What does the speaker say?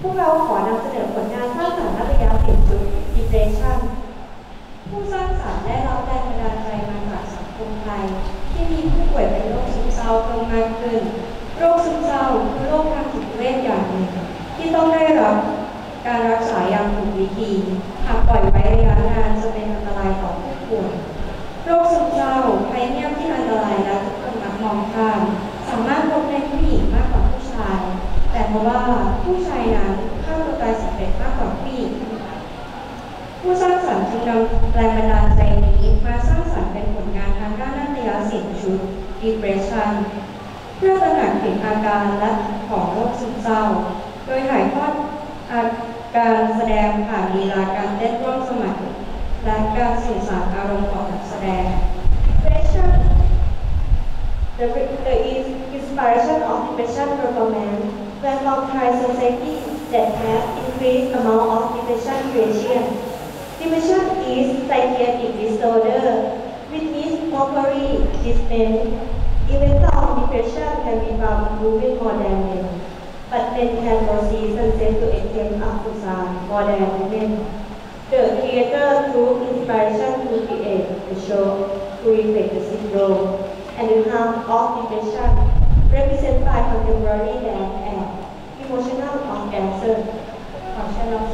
พวกเราขอนำเสนอผลงานสร้างสรรค์นัตยาสินชุด Depression ผู้สร้างสรรค์ได้รับแรงบันดาลใจมาจากสังคมไทยที่มีผู้ป่วยเป็นโรคซึมเศร้าเพิ่มมากขึ้น โรคซึมเศร้าคือโรคทางจิตเวชอย่างหนึ่งที่ต้องได้รับการรักษาอย่างถูกวิธี หากปล่อยไว้ระยะนานจะเป็นอันตรายต่อผู้ป่วย โรคซึมเศร้าภัยเงียบที่อันตรายและทุกคนมักมองข้ามสามารถพบในผู้หญิงมากกว่าผู้ชาย แต่เพราะว่าผู้ชายนั้นฆ่าตัวตายสำเร็จมากกว่าผู้หญิงผู้สร้างสรรค์จึงนำแรงบันดาลใจนี้มาสร้างสรรค์เป็นผลงานทางด้านนาฏยศิลป์ชุด Depression เพื่อตระหนักถึงอาการและของโรคซึมเศร้า โดยถ่ายทอดอาการแสดงผ่านลีลาการเต้นร่วมสมัยและการสื่อสารอารมณ์ของนักแสดง Depression. The, the is inspiration of depression performance from Thai society that have increased amount of depression creation. Depression is psychiatric disorder which means mockery, dismay. Even of depression can be in more than men, but men can proceed sunset to attempt Afusa more than women. The creator took inspiration to create the show to reflect the syndrome and the harm of depression represented by contemporary dance and emotional of dancer. ขอเชิญรับชมค่ะ